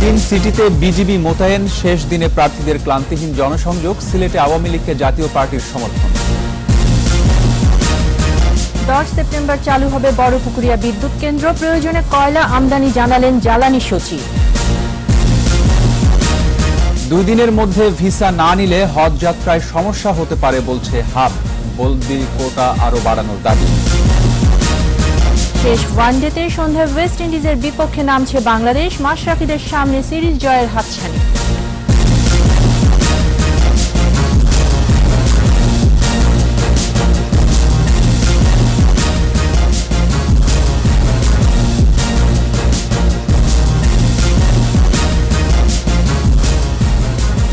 তিন সিটিতে বিজিবি মোতায়েন শেষ দিনে প্রার্থীদের ক্লান্তিহীন জনসংযোগ সিলেটে আওয়ামী লীগকে জাতীয় পার্টির সমর্থন। দশ সেপ্টেম্বর চালু হবে বড়পুকুরিয়া বিদ্যুৎ কেন্দ্র। প্রয়োজনে কয়লা আমদানি জানালেন জ্বালানি সচিব। দুই দিনের মধ্যে ভিসা না নিলে হজ যাত্রায় সমস্যা হতে পারে বলছে হাব। বলদি কোটা আরও বাড়ানোর দাবি। শেষ ওয়ানডেতে সন্ধ্যায় ওয়েস্ট ইন্ডিজের বিপক্ষে নামছে বাংলাদেশ। মাশরাফিদের সামনে সিরিজ জয়ের হাতছানি।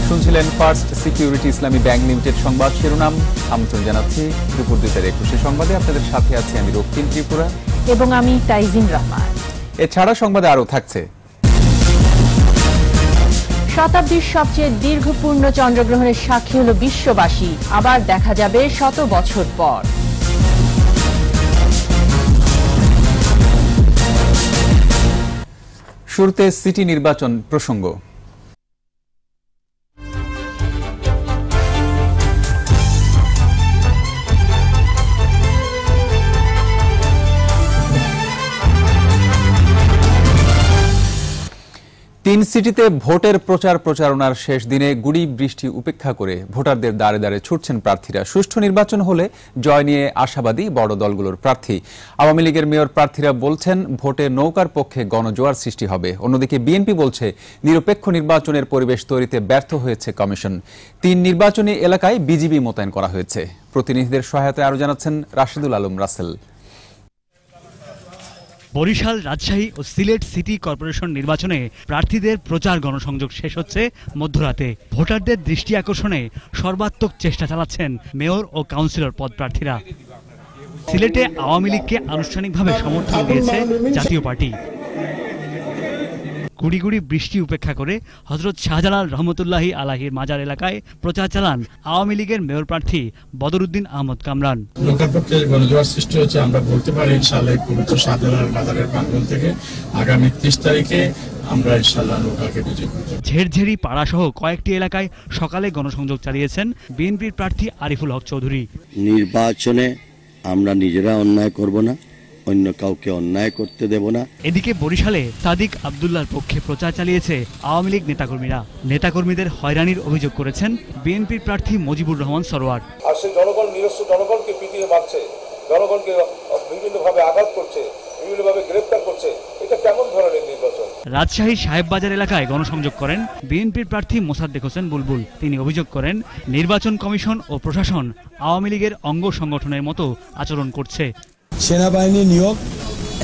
শুনছিলেন First Security Islami Bank Limited সংবাদ শিরোনাম। আমন্ত্রণ জানাচ্ছি দুপুর দুইটার একুশে সংবাদে। আপনাদের সাথে আছি আমি রক্তিম ত্রিপুরা। এবং আমি তাইজিন রহমান। এছাড়া সংবাদে আরও থাকছে। শতাব্দীর সবচেয়ে দীর্ঘপূর্ণ চন্দ্রগ্রহণের সাক্ষী হল বিশ্ববাসী। আবার দেখা যাবে শত বছর পর। শুরুতে সিটি নির্বাচন প্রসঙ্গ। তিন সিটিতে ভোটের প্রচার প্রচারণার শেষ দিনে গুড়ি বৃষ্টি উপেক্ষা করে ভোটারদের দ্বারে দ্বারে ছুটছেন প্রার্থীরা। সুষ্ঠু নির্বাচন হলে জয় নিয়ে আশাবাদী বড় দলগুলোর প্রার্থী। আওয়ামী লীগের মেয়র প্রার্থীরা বলছেন, ভোটে নৌকার পক্ষে গণজোয়ার সৃষ্টি হবে। অন্যদিকে বিএনপি বলছে, নিরপেক্ষ নির্বাচনের পরিবেশ তৈরিতে ব্যর্থ হয়েছে কমিশন। তিন নির্বাচনী এলাকায় বিজিবি মোতায়েন করা হয়েছে। প্রতিনিধিদের সহায়তায় আরও জানাচ্ছেন রাশেদুল আলম রাসেল। বরিশাল রাজশাহী ও সিলেট সিটি কর্পোরেশন নির্বাচনে প্রার্থীদের প্রচার গণসংযোগ শেষ হচ্ছে মধ্যরাতে। ভোটারদের দৃষ্টি আকর্ষণে সর্বাত্মক চেষ্টা চালাচ্ছেন মেয়র ও কাউন্সিলর পদ প্রার্থীরা সিলেটে আওয়ামী লীগকে আনুষ্ঠানিকভাবে সমর্থন দিয়েছে জাতীয় পার্টি। গুড়ি গুড়ি বৃষ্টি উপেক্ষা করে হজরত শাহজালাল রহমতুল্লাহি আলাহির মাজার এলাকায় প্রচার চালান আওয়ামী লীগের মেয়র প্রার্থী বদরুদ্দিন আহমদ কামরান। লোকের পক্ষে গণজোয়ার সৃষ্টি হচ্ছে আমরা বলতে পারি ইনশাল্লাহ এই পবিত্র শাহজালাল বাজারের প্রাঙ্গণ থেকে আগামী ত্রিশ তারিখে আমরা ইনশাল্লাহ নৌকাকে বিজয় করব ঝেড়ঝেড়ি পাড়াসহ কয়েকটি এলাকায় সকালে গণসংযোগ চালিয়েছেন বিএনপির প্রার্থী আরিফুল হক চৌধুরী। নির্বাচনে আমরা নিজেরা অন্যায় করব না। অন্য কাউকে অন্যায় করতে দেব না। এদিকে বরিশালে সাদিক আবদুল্লার পক্ষে প্রচার চালিয়েছে আওয়ামী লীগ নেতাকর্মীরা। নেতাকর্মীদের হয়রানির অভিযোগ করেছেন বিএনপির প্রার্থী মজিবুর রহমান সরোয়ার। আর সেই জনগণ জনগণকে পিটিয়ে মারছে জনগণকে বিভিন্নভাবে আঘাত করছে বিভিন্নভাবে গ্রেপ্তার করছে এটা কেমন ধরনের নির্বাচন? রাজশাহীর সাহেববাজার এলাকায় গণসংযোগ করেন বিএনপির প্রার্থী মোসাদ্দেক হোসেন বুলবুল। তিনি অভিযোগ করেন নির্বাচন কমিশন ও প্রশাসন আওয়ামী লীগের অঙ্গ সংগঠনের মতো আচরণ করছে। সেনাবাহিনী নিয়োগ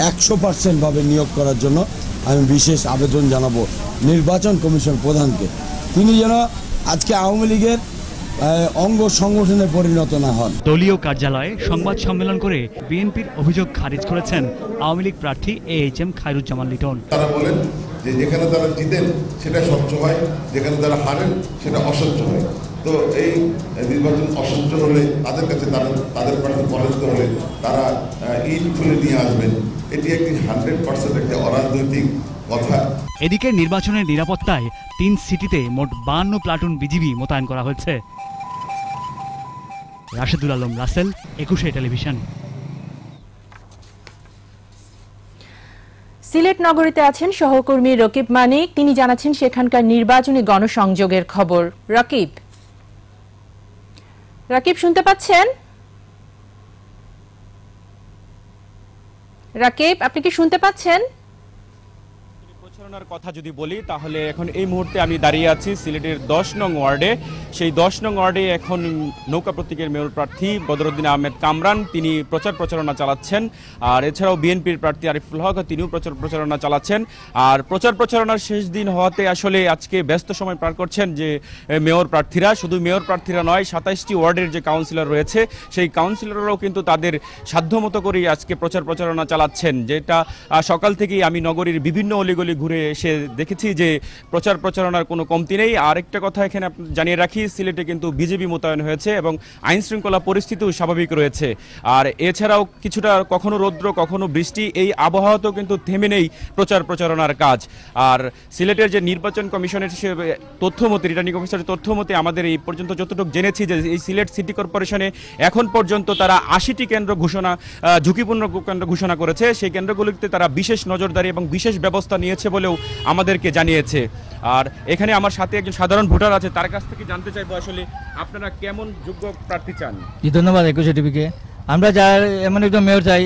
একশো পার্সেন্টভাবে নিয়োগ করার জন্য আমি বিশেষ আবেদন জানাব নির্বাচন কমিশন প্রধানকে। তিনি যেন আজকে আওয়ামী লীগের অঙ্গ সংগঠনে পরিণত না হন। দলীয় কার্যালয়ে সংবাদ সম্মেলন করে বিএনপির অভিযোগ খারিজ করেছেন আওয়ামী লীগ প্রার্থী A H M Khairuzzaman Liton. তারা বলেন যে যেখানে তারা জিতেন সেটা স্বচ্ছ হয় যেখানে তারা হারেন সেটা অস্বচ্ছ হয়। তো এই নির্বাচন অস্বচ্ছ হলে তাদের কাছে তাদের তাদের প্রার্থী পরাজিত হলে তারা ইট খুলে নিয়ে আসবেন। এটি একটি হান্ড্রেড পার্সেন্ট একটি অরাজনৈতিক কথা। এদিকে নির্বাচনের নিরাপত্তায় তিন সিটিতে মোট বান্ন প্লাটুন বিজিবি মোতায়েন করা হয়েছে। রাশেদুল আলম রাসেল একুশে টেলিভিশন। সিলেট নগরীতে আছেন সহকর্মী রকিব মানিক। তিনি জানাচ্ছেন সেখানকার নির্বাচনী গণসংযোগের খবর। রকিব রাকিব শুনতে পাচ্ছেন? রাকিব আপনি কি শুনতে পাচ্ছেন? প্রচারণার কথা যদি বলি, তাহলে এখন এই মুহূর্তে আমি দাঁড়িয়ে আছি সিলেটের দশ নং ওয়ার্ডে। সেই দশ নং ওয়ার্ডে এখন নৌকা প্রতীকের মেয়র প্রার্থী বদরুদ্দিন আহমেদ কামরান, তিনি প্রচার প্রচারণা চালাচ্ছেন। আর এছাড়াও বিএনপির প্রার্থী আরিফুল হক, তিনিও প্রচার প্রচারণা চালাচ্ছেন। আর প্রচার প্রচারণার শেষ দিন হওয়াতে আসলে আজকে ব্যস্ত সময় পার করছেন যে মেয়র প্রার্থীরা। শুধু মেয়র প্রার্থীরা নয়, সাতাইশটি ওয়ার্ডের যে কাউন্সিলর রয়েছে, সেই কাউন্সিলররাও কিন্তু তাদের সাধ্যমতো করেই আজকে প্রচার প্রচারণা চালাচ্ছেন। যেটা সকাল থেকেই আমি নগরীর বিভিন্ন অলিগলি ঘুরে এসে দেখেছি যে প্রচার প্রচারণার কোনো কমতি নেই। আরেকটা কথা এখানে জানিয়ে রাখি, সিলেটে কিন্তু বিজেপি মোতায়েন হয়েছে এবং আইন শৃঙ্খলা পরিস্থিতিও স্বাভাবিক রয়েছে। আর এছাড়াও কিছুটা কখনো রৌদ্র, কখনো বৃষ্টি, এই আবহাওয়াতেও কিন্তু থেমে নেই প্রচার প্রচারণার কাজ। আর সিলেটের যে নির্বাচন কমিশনের সে তথ্য মতে রিটার্নিং অফিসারের তথ্য মতে আমাদের এই পর্যন্ত যতটুকু জেনেছি যে এই সিলেট সিটি কর্পোরেশনে এখন পর্যন্ত তারা আশিটি কেন্দ্র ঘোষণা ঝুঁকিপূর্ণ কেন্দ্র ঘোষণা করেছে। সেই কেন্দ্রগুলিতে তারা বিশেষ নজরদারি এবং বিশেষ ব্যবস্থা নিয়েছে বলেও আমাদেরকে জানিয়েছে। আর এখানে আমার সাথে একজন সাধারণ ভোটার আছে তার কাছ থেকে জানতে চাইব আসলে আপনারা কেমন যোগ্য প্রার্থী চান? জি ধন্যবাদ একুশে টিভিকে। আমরা যার এমন একজন মেয়র চাই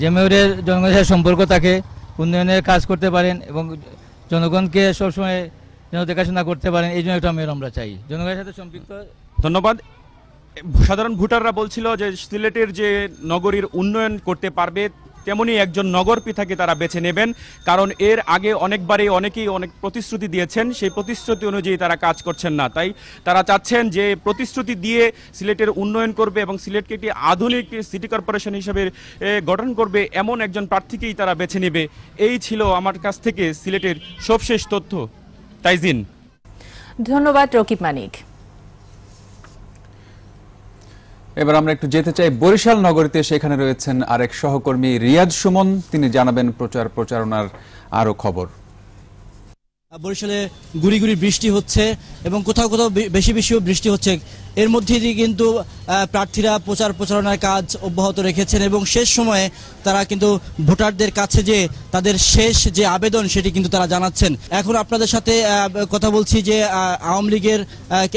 যে মেয়রের জনগণের সাথে সম্পর্ক থাকে উন্নয়নের কাজ করতে পারেন এবং জনগণকে সবসময় যেন দেখাশোনা করতে পারেন এই জন্য একটা মেয়র আমরা চাই। জনগণের সাথে সম্পৃক্ত ধন্যবাদ। সাধারণ ভোটাররা বলছিল যে সিলেটের যে নগরীর উন্নয়ন করতে পারবে তেমনি একজন নগর পিতাকে তারা বেছে নেবেন। কারণ এর আগে অনেকবারই অনেকেই অনেক প্রতিশ্রুতি দিয়েছেন, সেই প্রতিশ্রুতি অনুযায়ী তারা কাজ করছেন না। তাই তারা চাচ্ছেন যে প্রতিশ্রুতি দিয়ে সিলেটের উন্নয়ন করবে এবং সিলেটকে একটি আধুনিক সিটি কর্পোরেশন হিসেবে গঠন করবে এমন একজন প্রার্থীকেই তারা বেছে নেবে। এই ছিল আমার কাছ থেকে সিলেটের সবশেষ তথ্য। তাইজিন। ধন্যবাদ রকিব মানিক। এবার আমরা একটু যেতে চাই বরিশাল নগরীতে, সেখানে রয়েছেন আরেক সহকর্মী রিয়াজ সুমন। তিনি জানাবেন প্রচার প্রচারণার আরও খবর। বরিশালে গুড়ি গুড়ি বৃষ্টি হচ্ছে এবং কোথাও কোথাও বেশি বেশিও বৃষ্টি হচ্ছে। এর মধ্যে দিয়ে কিন্তু প্রার্থীরা প্রচার প্রচারণার কাজ অব্যাহত রেখেছেন এবং শেষ সময়ে তারা কিন্তু ভোটারদের কাছে যে তাদের শেষ যে আবেদন সেটি কিন্তু তারা জানাচ্ছেন। এখন আপনাদের সাথে কথা বলছি যে আওয়ামী লীগের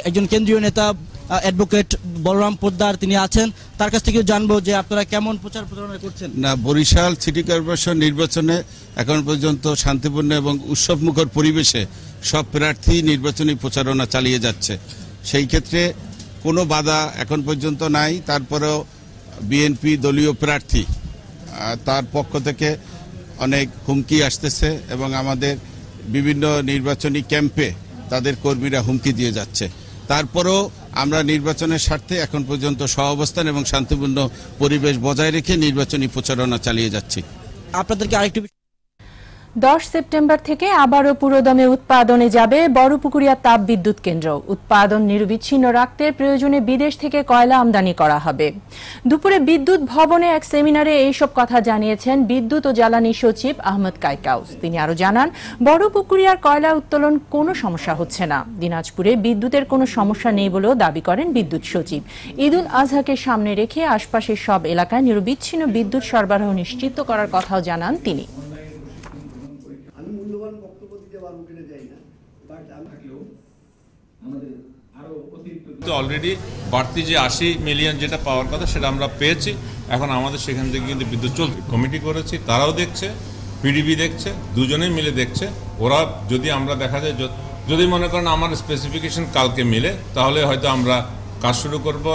একজন কেন্দ্রীয় নেতা অ্যাডভোকেট বলরাম পোদ্দার তিনি আছেন। তার কাছ থেকে জানব যে আপনারা কেমন প্রচার প্রচারণা করছেন। না, বরিশাল সিটি কর্পোরেশন নির্বাচনে এখন পর্যন্ত শান্তিপূর্ণ এবং উৎসবমুখর পরিবেশে সব প্রার্থী নির্বাচনী প্রচারণা চালিয়ে যাচ্ছে। সেই ক্ষেত্রে কোনো বাধা এখন পর্যন্ত নাই। তারপরেও বিএনপি দলীয় প্রার্থী তার পক্ষ থেকে অনেক হুমকি আসতেছে এবং আমাদের বিভিন্ন নির্বাচনী ক্যাম্পে তাদের কর্মীরা হুমকি দিয়ে যাচ্ছে। তারপরেও আমরা নির্বাচনের স্বার্থে এখন পর্যন্ত সহাবস্থান এবং শান্তিপূর্ণ পরিবেশ বজায় রেখে নির্বাচনী প্রচারণা চালিয়ে যাচ্ছি। আপনাদেরকে আরেকটু দশ সেপ্টেম্বর থেকে আবারও পুরোদমে উৎপাদনে যাবে বড়পুকুরিয়া তাপ বিদ্যুৎ কেন্দ্র। উৎপাদন নিরবিচ্ছিন্ন রাখতে প্রয়োজনে বিদেশ থেকে কয়লা আমদানি করা হবে। দুপুরে বিদ্যুৎ ভবনে এক সেমিনারে এইসব কথা জানিয়েছেন বিদ্যুৎ ও জ্বালানি সচিব আহমদ কাইকাউস। তিনি আরও জানান, বড়পুকুরিয়ার কয়লা উত্তোলন কোনো সমস্যা হচ্ছে না। দিনাজপুরে বিদ্যুতের কোনো সমস্যা নেই বলেও দাবি করেন বিদ্যুৎ সচিব। ঈদুল আজহাকে সামনে রেখে আশপাশের সব এলাকায় নিরবিচ্ছিন্ন বিদ্যুৎ সরবরাহ নিশ্চিত করার কথাও জানান তিনি। অলরেডি বাড়তি যে আশি মিলিয়ন যেটা পাওয়ার কথা সেটা আমরা পেয়েছি। এখন আমাদের সেখান থেকে কিন্তু বিদ্যুৎ চলছে। কমিটি করেছি, তারাও দেখছে পিডিবি দেখছে দুজনে মিলে দেখছে। ওরা যদি আমরা দেখা যায় যদি মনে করেন আমার স্পেসিফিকেশন কালকে মিলে, তাহলে হয়তো আমরা কাজ শুরু করব।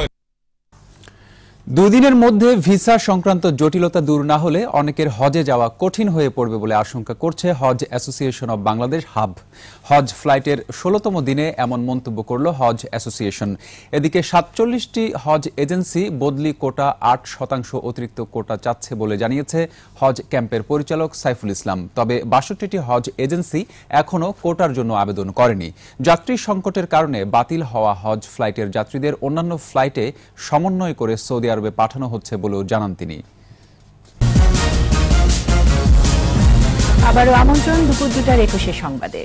দুদিনের মধ্যে ভিসা সংক্রান্ত জটিলতা দূর না হলে অনেকের হজে যাওয়া কঠিন হয়ে পড়বে বলে আশঙ্কা করছে হজ অ্যাসোসিয়েশন অব বাংলাদেশ, হাব। হজ ফ্লাইটের ষোলতম দিনে এমন মন্তব্য করল হজ অ্যাসোসিয়েশন। এদিকে সাতচল্লিশটি হজ এজেন্সি বদলি কোটা আট শতাংশ অতিরিক্ত কোটা চাচ্ছে বলে জানিয়েছে হজ ক্যাম্পের পরিচালক সাইফুল ইসলাম। তবে বাষট্টিটি হজ এজেন্সি এখনও কোটার জন্য আবেদন করেনি। যাত্রী সংকটের কারণে বাতিল হওয়া হজ ফ্লাইটের যাত্রীদের অন্যান্য ফ্লাইটে সমন্বয় করে সৌদি আরবে পাঠানো হচ্ছে বলেও জানান তিনি। আবারও আমন্ত্রণ দুপুর দুটার একুশে সংবাদে।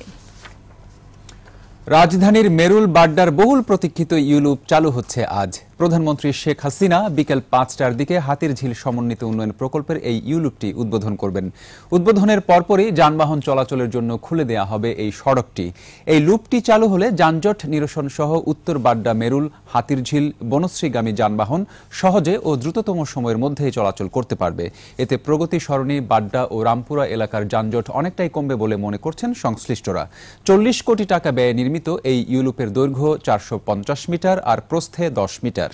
রাজধানীর মেরুল বাড্ডার বহুল প্রতীক্ষিত ইউলুপ চালু হচ্ছে আজ। প্রধানমন্ত্রী শেখ হাসিনা বিকেল পাঁচটার দিকে হাতির ঝিল সমন্বিত উন্নয়ন প্রকল্পের এই ইউলুপটি উদ্বোধন করবেন। উদ্বোধনের পরপরই যানবাহন চলাচলের জন্য খুলে দেয়া হবে এই সড়কটি। এই লুপটি চালু হলে যানজট নিরসন সহ উত্তর বাড্ডা মেরুল, হাতির ঝিল, বনশ্রীগামী যানবাহন সহজে ও দ্রুততম সময়ের মধ্যেই চলাচল করতে পারবে। এতে প্রগতি সরণি, বাড্ডা ও রামপুরা এলাকার যানজট অনেকটাই কমবে বলে মনে করছেন সংশ্লিষ্টরা। চল্লিশ কোটি টাকা ব্যয়ে নির্মিত এই ইউলুপের দৈর্ঘ্য চারশো পঞ্চাশ মিটার আর প্রস্থে দশ মিটার।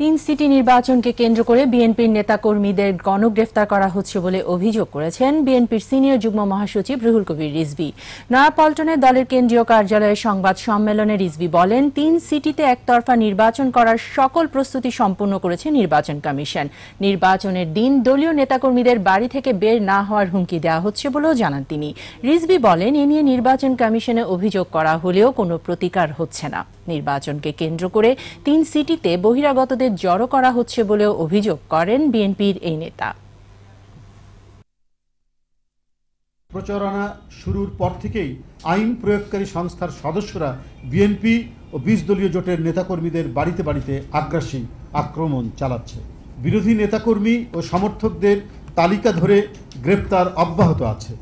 তিন সিটি নির্বাচনকে কেন্দ্র করে বিএনপির নেতাকর্মীদের গণগ্রেফতার করা হচ্ছে বলে অভিযোগ করেছেন বিএনপির সিনিয়র যুগ্ম মহাসচিব রুহুল কবির রিজভি। নয়াপল্টনে দলের কেন্দ্রীয় কার্যালয়ে সংবাদ সম্মেলনে রিজভি বলেন, তিন সিটিতে একতরফা নির্বাচন করার সকল প্রস্তুতি সম্পূর্ণ করেছে নির্বাচন কমিশন। নির্বাচনের দিন দলীয় নেতাকর্মীদের বাড়ি থেকে বের না হওয়ার হুমকি দেওয়া হচ্ছে বলেও জানান তিনি। রিজভি বলেন, এ নিয়ে নির্বাচন কমিশনে অভিযোগ করা হলেও কোনো প্রতিকার হচ্ছে না। নির্বাচনকে কেন্দ্র করে তিন সিটিতে বহিরাগতদের জড়ো করা হচ্ছে বলেও অভিযোগ করেন বিএনপির এই নেতা। প্রচারণা শুরুর পর থেকেই আইন প্রয়োগকারী সংস্থার সদস্যরা বিএনপি ও বিশ দলীয় জোটের নেতাকর্মীদের বাড়িতে বাড়িতে আগ্রাসী আক্রমণ চালাচ্ছে। বিরোধী নেতাকর্মী ও সমর্থকদের তালিকা ধরে গ্রেপ্তার অব্যাহত আছে।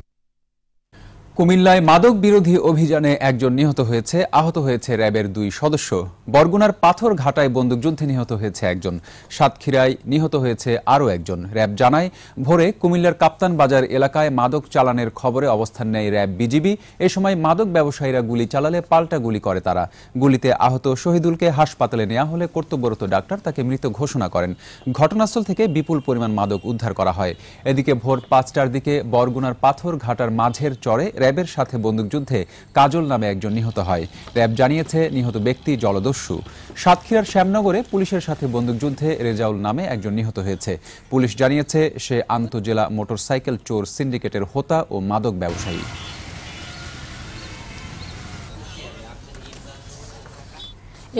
কুমিল্লায় মাদক বিরোধী অভিযানে একজন নিহত হয়েছে, আহত হয়েছে র্যাবের দুই সদস্য। বরগুনার পাথর ঘাটায় বন্দুকযুদ্ধে নিহত হয়েছে একজন। সাতক্ষীরায় নিহত হয়েছে আরও একজন। র্যাব জানায়, ভোরে কুমিল্লার কাপ্তান বাজার এলাকায় মাদক চালানের খবরে অবস্থান নেয় র্যাব বিজিবি। এ সময় মাদক ব্যবসায়ীরা গুলি চালালে পাল্টা গুলি করে তারা। গুলিতে আহত শহীদুলকে হাসপাতালে নেওয়া হলে কর্তব্যরত ডাক্তার তাকে মৃত ঘোষণা করেন। ঘটনাস্থল থেকে বিপুল পরিমাণ মাদক উদ্ধার করা হয়। এদিকে ভোর পাঁচটার দিকে বরগুনার পাথর ঘাটার মাঝের চরে র্যাবের সাথে বন্দুকযুদ্ধে কাজল নামে একজন নিহত হয়। র্যাব জানিয়েছে, নিহত ব্যক্তি জলদস্যু। সাতক্ষীরার শ্যামনগরে পুলিশের সাথে বন্দুকযুদ্ধে রেজাউল নামে একজন নিহত হয়েছে। পুলিশ জানিয়েছে, সে আন্তজেলা মোটরসাইকেল চোর সিন্ডিকেটের হোতা ও মাদক ব্যবসায়ী।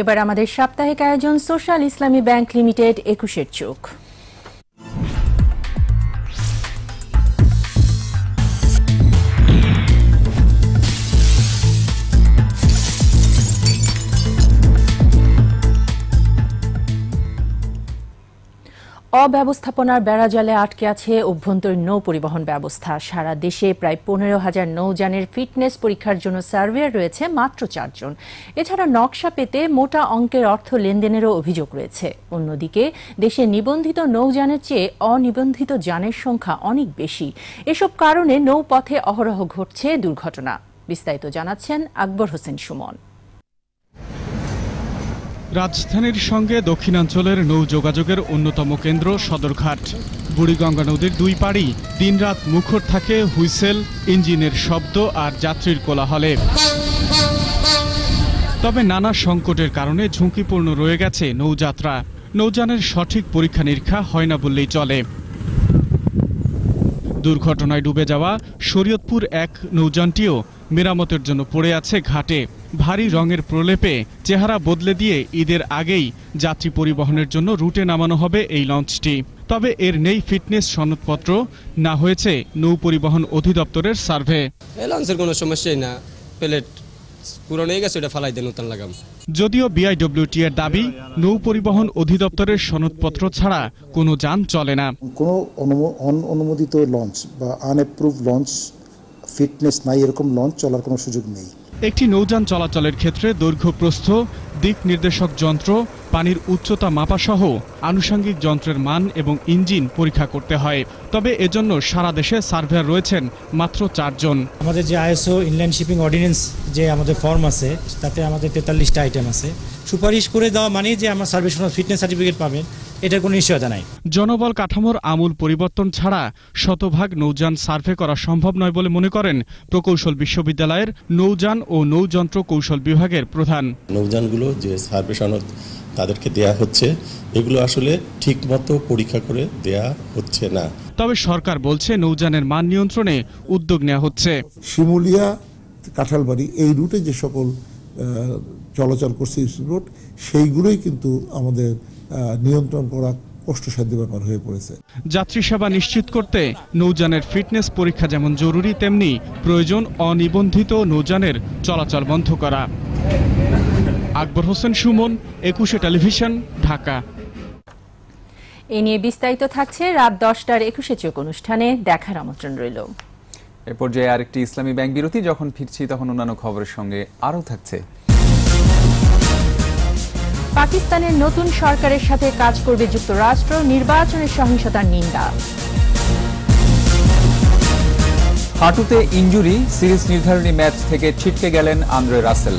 এবার আমাদের সাপ্তাহিক আয়োজন, সোশ্যাল ইসলামী ব্যাংক লিমিটেড, একুশের চোখ। অব্যবস্থাপনার বেড়াজালে আটকে আছে অভ্যন্তরীণ নৌ পরিবহন ব্যবস্থা। সারা দেশে প্রায় পনেরো হাজার নৌযানের ফিটনেস পরীক্ষার জন্য সার্ভেয়ার রয়েছে মাত্র চারজন। এছাড়া নকশা পেতে মোটা অঙ্কের অর্থ লেনদেনেরও অভিযোগ রয়েছে। অন্যদিকে, দেশে নিবন্ধিত নৌযানের চেয়ে অনিবন্ধিত যানের সংখ্যা অনেক বেশি। এসব কারণে নৌপথে অহরহ ঘটছে দুর্ঘটনা। বিস্তারিত জানাচ্ছেন আকবর হোসেন সুমন। রাজধানীর সঙ্গে দক্ষিণাঞ্চলের নৌ যোগাযোগের অন্যতম কেন্দ্র সদরঘাট। বুড়িগঙ্গা নদীর দুই পাড়ি দিনরাত মুখর থাকে হুইসেল, ইঞ্জিনের শব্দ আর যাত্রীর কোলাহলে। তবে নানা সংকটের কারণে ঝুঁকিপূর্ণ রয়ে গেছে নৌযাত্রা। নৌযানের সঠিক পরীক্ষা নিরীক্ষা হয় না বললেই চলে। দুর্ঘটনায় ডুবে যাওয়া শরীয়তপুর এক নৌযানটিও মেরামতের জন্য পড়ে আছে ঘাটে। ভারী রঙের প্রলেপে চেহারা বদলে দিয়ে ঈদের আগেই যাত্রী পরিবহনের জন্য রুটে নামানো হবে এই লঞ্চটি। তবে এর নেই ফিটনেস সনদপত্র না হয়েছে নৌ পরিবহন অধিদপ্তরের সার্ভে। এই লঞ্চের কোনো সমস্যাই না। প্লেট পুরনো হয়ে গেছে ওটা ফালাই দেন নতুন লাগাম। যদিও বিআইডব্লিউটি এর দাবি নৌ পরিবহন অধিদপ্তরের সনদপত্র ছাড়া কোনো যান চলে না। কোনো অনুমোদিত লঞ্চ বা আনএপ্রুভ লঞ্চ ফিটনেস নাই এরকম লঞ্চ চলার কোনো সুযোগ নেই। একটি নৌযান চলাচলের ক্ষেত্রে দৈর্ঘ্য প্রস্থ দিক নির্দেশক যন্ত্র পানির উচ্চতা মাপাসহ আনুষঙ্গিক যন্ত্রের মান এবং ইঞ্জিন পরীক্ষা করতে হয়। তবে এজন্য সারা দেশে সার্ভেয়ার রয়েছেন মাত্র চারজন। আমাদের যে আইএসও ইনল্যান্ড শিপিং অর্ডিন্যান্স যে আমাদের ফর্ম আছে তাতে আমাদের তেতাল্লিশটা আইটেম আছে। সুপারিশ করে দেওয়া মানে যে আমার সার্ভিস ফিটনেস সার্টিফিকেট পাবেন এটার কোনো নিশ্চয়তা নাই। জনবল কাঠামোর আমূল পরিবর্তন ছাড়া শতভাগ নৌযান সার্ভে করা সম্ভব নয় বলে মনে করেন প্রকৌশল বিশ্ববিদ্যালয়ের নৌযান ও নৌযন্ত্র কৌশল বিভাগের প্রধান। নৌযানগুলো যে সার্ভে সনদ তাদেরকে দেয়া হচ্ছে এগুলো আসলে ঠিকমতো পরীক্ষা করে দেয়া হচ্ছে না। তবে সরকার বলছে নৌযানের মান নিয়ন্ত্রণে উদ্যোগ নেওয়া হচ্ছে। শিমুলিয়া কাঁঠালবাড়ি এই রুটে যে সকল চলাচল করছে রুট সেইগুলোই কিন্তু আমাদের নিয়ন্ত্রণ করা কষ্টসাধ্য ব্যাপার হয়ে পড়েছে। যাত্রী সেবা নিশ্চিত করতে নৌযানের ফিটনেস পরীক্ষা যেমন জরুরি তেমনি প্রয়োজন অনিবন্ধিত নৌযানের চলাচল বন্ধ করা। আকবর হোসেন সুমন একুশে টেলিভিশন ঢাকা। এ নিয়ে বিস্তারিত থাকছে রাত দশটার একুশে চোখ অনুষ্ঠানে দেখার আমন্ত্রণ রইল। এ পর্যায়ে আরেকটি ইসলামী ব্যাংক বিরতি যখন ফিরছি তখন অন্যান্য খবরের সঙ্গে আরও থাকছে। পাকিস্তানের নতুন সরকারের সাথে কাজ করবে যুক্তরাষ্ট্র নির্বাচনের সহিংসতার নিন্দা। হাঁটুতে ইঞ্জুরি সিরিজ নির্ধারণী ম্যাচ থেকে ছিটকে গেলেন আন্দ্রে রাসেল।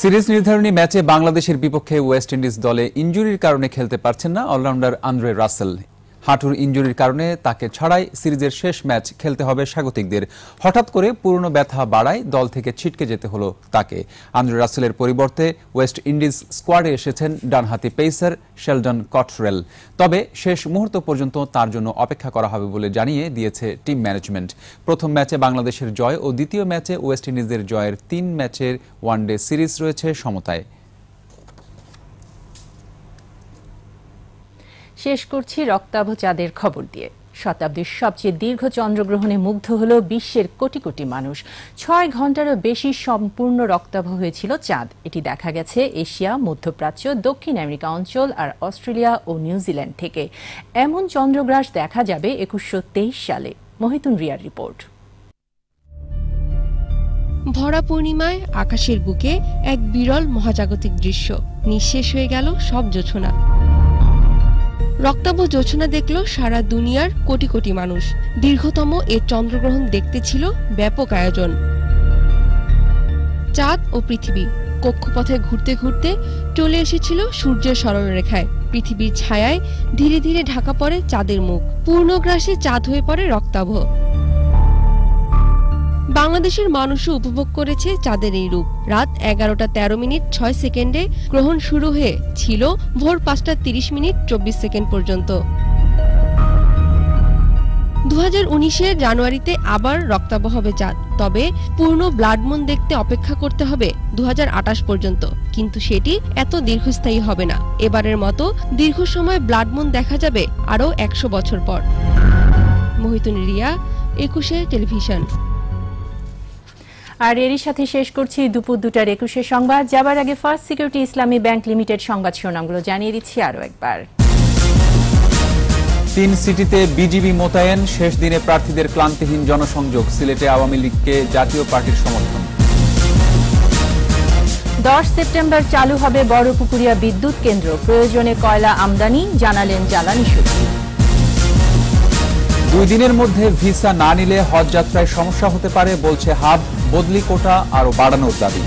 সিরিজ নির্ধারণী ম্যাচে বাংলাদেশের বিপক্ষে ওয়েস্ট ইন্ডিজ দলে ইঞ্জুরির কারণে খেলতে পারছেন না অলরাউন্ডার আন্দ্রে রাসেল। হাঁটুর ইঞ্জুরির কারণে তাকে ছাড়াই সিরিজের শেষ ম্যাচ খেলতে হবে স্বাগতিকদের। হঠাৎ করে পুরনো ব্যথা বাড়ায় দল থেকে ছিটকে যেতে হলো তাকে। আন্দ্রে রাসেলের পরিবর্তে ওয়েস্ট ইন্ডিজ স্কোয়াডে এসেছেন ডানহাতি পেসার শেলডন কটরেল। তবে শেষ মুহূর্ত পর্যন্ত তার জন্য অপেক্ষা করা হবে বলে জানিয়ে দিয়েছে টিম ম্যানেজমেন্ট। প্রথম ম্যাচে বাংলাদেশের জয় ও দ্বিতীয় ম্যাচে ওয়েস্ট ইন্ডিজের জয়ের তিন ম্যাচের ওয়ানডে সিরিজ রয়েছে সমতায়। শেষ করছি রক্তাভ চাঁদের খবর দিয়ে। শতাব্দীর সবচেয়ে দীর্ঘ চন্দ্রগ্রহণে মুগ্ধ হল বিশ্বের কোটি কোটি মানুষ। ছয় ঘন্টারও বেশি সম্পূর্ণ রক্তাভ হয়েছিল চাঁদ। এটি দেখা গেছে এশিয়া, মধ্যপ্রাচ্য, দক্ষিণ আমেরিকা অঞ্চল আর অস্ট্রেলিয়া ও নিউজিল্যান্ড থেকে। এমন চন্দ্রগ্রাস দেখা যাবে একুশশো সালে। মহিতুন রিয়ার রিপোর্ট। ভরা পূর্ণিমায় আকাশের বুকে এক বিরল মহাজাগতিক দৃশ্য নিঃশেষ হয়ে গেল সব জোছনা রক্তাভ জোছনা দেখল সারা দুনিয়ার কোটি কোটি মানুষ। দীর্ঘতম এ চন্দ্রগ্রহণ দেখতে ছিল ব্যাপক আয়োজন। চাঁদ ও পৃথিবী কক্ষপথে ঘুরতে ঘুরতে চলে এসেছিল সূর্যের সরলরেখায়। পৃথিবীর ছায়ায় ধীরে ধীরে ঢাকা পড়ে চাঁদের মুখ। পূর্ণগ্রাসে চাঁদ হয়ে পড়ে রক্তাভ বাংলাদেশের মানুষও উপভোগ করেছে চাঁদের এই রূপ। রাত এগারোটা তেরো মিনিট ছয় সেকেন্ডে গ্রহণ শুরু হয়ে ছিল ভোর পাঁচটা তিরিশ মিনিট চব্বিশ সেকেন্ড পর্যন্ত। দু হাজার জানুয়ারিতে আবার রক্তাভ হবে চাঁদ। তবে পূর্ণ ব্লাড মুন দেখতে অপেক্ষা করতে হবে দু হাজার আটাশ পর্যন্ত। কিন্তু সেটি এত দীর্ঘস্থায়ী হবে না। এবারের মতো দীর্ঘ সময় ব্লাড মুন দেখা যাবে আরও একশো বছর পর। মহিতুন রিয়া, একুশে টেলিভিশন। আর এরই সাথে শেষ করছি দুপুর দুটার একুশে সংবাদ। যাবার আগে First Security Islami Bank Limited সংবাদ শিরোনামগুলো জানিয়ে দিচ্ছি আরও একবার। তিন সিটিতে বিজিবি মোতায়েন শেষ দিনে প্রার্থীদের ক্লান্তিহীন জনসংযোগ সিলেটে আওয়ামী লীগকে জাতীয় পার্টির সমর্থন। দশ সেপ্টেম্বর চালু হবে বড়পুকুরিয়া বিদ্যুৎ কেন্দ্র। প্রয়োজনে কয়লা আমদানি জানালেন জ্বালানি সচিব। দুই দিনের মধ্যে ভিসা না নিলে হজ যাত্রায় সমস্যা হতে পারে বলছে হাব। বদলি কোটা আরও বাড়ানোর দাবি।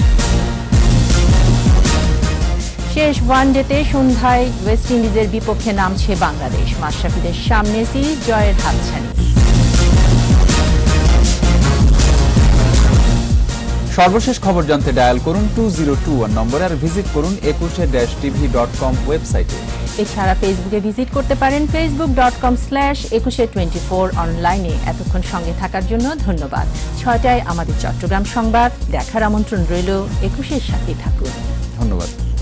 শেষ ওয়ানডেতে সন্ধ্যায় ওয়েস্ট ইন্ডিজের বিপক্ষে নামছে বাংলাদেশ। মাশরাফিদের সামনে সিরিজ জয়ের হাতছানি। সর্বশেষ খবর জানতে ডায়াল করুন টু জিরো টু ওয়ান নম্বরে আর ভিজিট করুন একুশে ড্যাশ টিভি ডট কম ওয়েবসাইটে। এছাড়া ফেসবুকে ভিজিট করতে পারেন Facebook dot com slash Ekushey twenty four অনলাইনে এতক্ষণ সঙ্গে থাকার জন্য ধন্যবাদ। ছয়টায় আমাদের চট্টগ্রাম সংবাদ। দেখার আমন্ত্রণ রইল একুশের সাথে থাকুন। ধন্যবাদ।